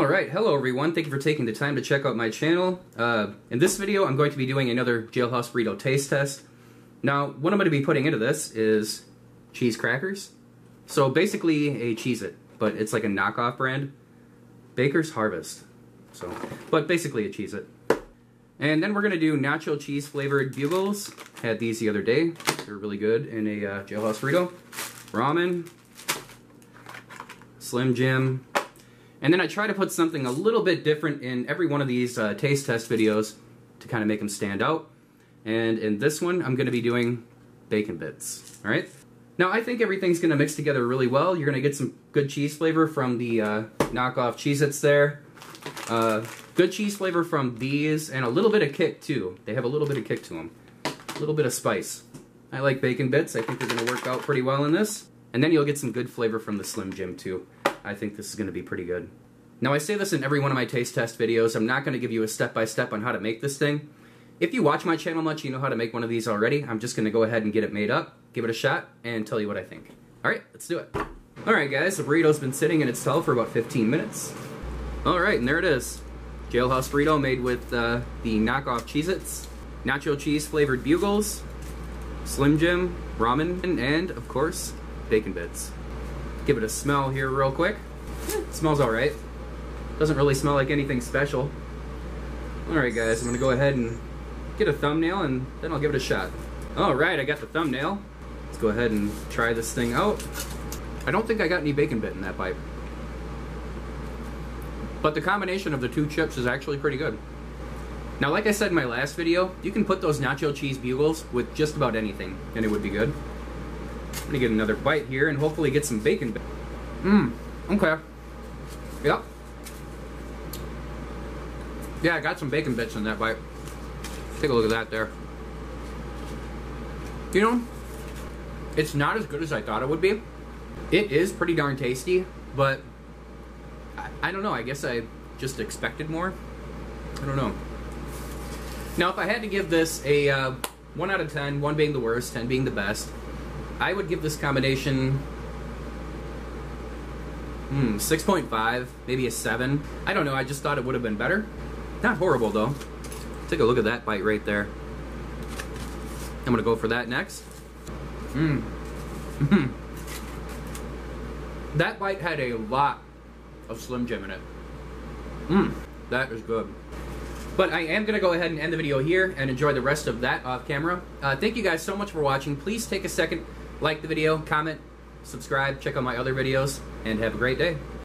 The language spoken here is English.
Alright, hello everyone. Thank you for taking the time to check out my channel. Uh, in this video, I'm going to be doing another Jailhouse Burrito taste test. Now, what I'm going to be putting into this is cheese crackers. So basically a Cheez-It, but it's like a knockoff brand. Baker's Harvest. So, but basically a Cheez-It. And then we're going to do nacho cheese flavored bugles. Had these the other day. They're really good in a uh, Jailhouse Burrito. Ramen. Slim Jim and then I try to put something a little bit different in every one of these uh, taste test videos to kind of make them stand out. And in this one, I'm going to be doing bacon bits. All right. Now I think everything's going to mix together really well. You're going to get some good cheese flavor from the uh, knockoff Cheez-Its there. Uh, good cheese flavor from these and a little bit of kick too. They have a little bit of kick to them. A little bit of spice. I like bacon bits. I think they're going to work out pretty well in this. And then you'll get some good flavor from the Slim Jim too. I think this is going to be pretty good. Now I say this in every one of my taste test videos, I'm not going to give you a step-by-step -step on how to make this thing. If you watch my channel much, you know how to make one of these already. I'm just going to go ahead and get it made up, give it a shot, and tell you what I think. Alright, let's do it. Alright guys, the burrito's been sitting in its tub for about 15 minutes. Alright, and there it is. Jailhouse burrito made with uh, the knockoff Cheez-Its, nacho cheese flavored bugles, Slim Jim, ramen, and of course, bacon bits. Give it a smell here real quick. It smells alright. Doesn't really smell like anything special. Alright guys, I'm gonna go ahead and get a thumbnail and then I'll give it a shot. Alright, I got the thumbnail. Let's go ahead and try this thing out. I don't think I got any bacon bit in that bite. But the combination of the two chips is actually pretty good. Now, like I said in my last video, you can put those nacho cheese bugles with just about anything, and it would be good. I'm gonna get another bite here and hopefully get some bacon. Mmm, okay. Yep. Yeah, I got some bacon bits in that bite. Take a look at that there. You know, it's not as good as I thought it would be. It is pretty darn tasty, but I, I don't know. I guess I just expected more. I don't know. Now, if I had to give this a uh, 1 out of 10, 1 being the worst, 10 being the best, I would give this combination hmm, 6.5, maybe a 7. I don't know, I just thought it would have been better. Not horrible though. Take a look at that bite right there. I'm gonna go for that next. Mmm. That bite had a lot of Slim Jim in it. Mmm, that is good. But I am going to go ahead and end the video here and enjoy the rest of that off camera. Uh, thank you guys so much for watching. Please take a second, like the video, comment, subscribe, check out my other videos, and have a great day.